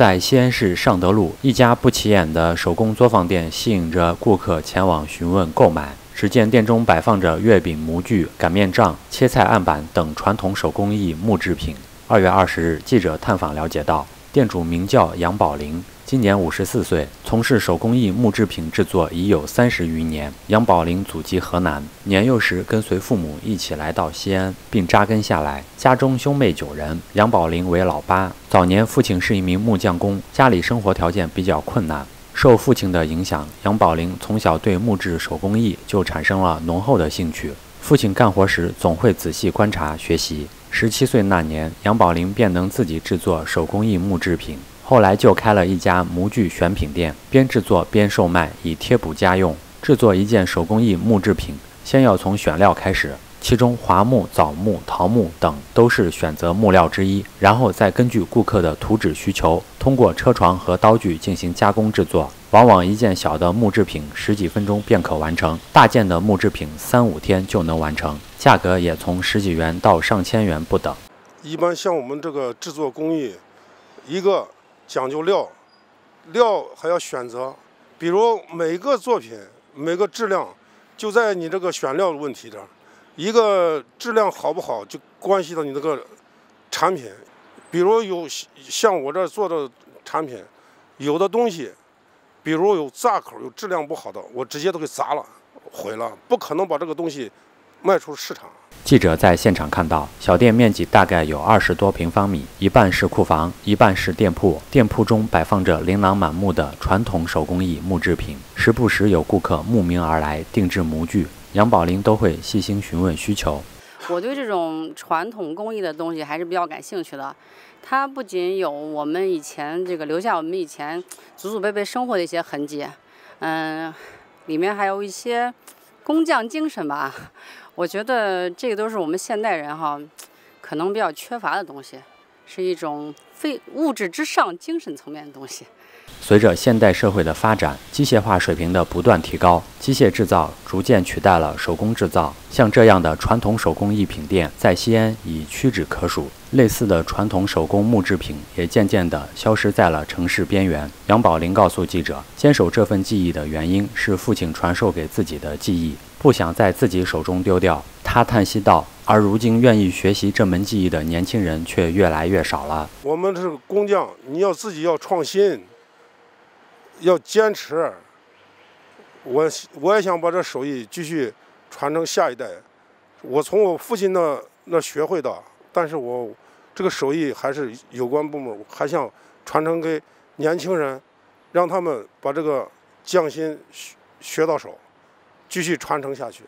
在西安市尚德路一家不起眼的手工作坊店，吸引着顾客前往询问购买。只见店中摆放着月饼模具、擀面杖、切菜案板等传统手工艺木制品。二月二十日，记者探访了解到，店主名叫杨宝林。今年五十四岁，从事手工艺木制品制作已有三十余年。杨宝林祖籍河南，年幼时跟随父母一起来到西安，并扎根下来。家中兄妹九人，杨宝林为老八。早年父亲是一名木匠工，家里生活条件比较困难。受父亲的影响，杨宝林从小对木质手工艺就产生了浓厚的兴趣。父亲干活时总会仔细观察学习。十七岁那年，杨宝林便能自己制作手工艺木制品。后来就开了一家模具选品店，边制作边售卖，以贴补家用。制作一件手工艺木制品，先要从选料开始，其中桦木、枣木、桃木等都是选择木料之一。然后再根据顾客的图纸需求，通过车床和刀具进行加工制作。往往一件小的木制品十几分钟便可完成，大件的木制品三五天就能完成，价格也从十几元到上千元不等。一般像我们这个制作工艺，一个。讲究料，料还要选择，比如每个作品每个质量，就在你这个选料的问题上，一个质量好不好就关系到你这个产品。比如有像我这做的产品，有的东西，比如有炸口有质量不好的，我直接都给砸了毁了，不可能把这个东西卖出市场。记者在现场看到，小店面积大概有二十多平方米，一半是库房，一半是店铺。店铺中摆放着琳琅满目的传统手工艺木制品，时不时有顾客慕名而来定制模具，杨宝林都会细心询问需求。我对这种传统工艺的东西还是比较感兴趣的，它不仅有我们以前这个留下我们以前祖祖辈辈生活的一些痕迹，嗯，里面还有一些工匠精神吧。我觉得这个都是我们现代人哈，可能比较缺乏的东西，是一种非物质之上精神层面的东西。随着现代社会的发展，机械化水平的不断提高，机械制造逐渐取代了手工制造。像这样的传统手工艺品店，在西安已屈指可数。类似的传统手工木制品也渐渐地消失在了城市边缘。杨宝林告诉记者，坚守这份技艺的原因是父亲传授给自己的技艺，不想在自己手中丢掉。他叹息道：“而如今愿意学习这门技艺的年轻人却越来越少了。我们是工匠，你要自己要创新。”要坚持，我我也想把这手艺继续传承下一代。我从我父亲那那学会的，但是我这个手艺还是有关部门还想传承给年轻人，让他们把这个匠心学学到手，继续传承下去。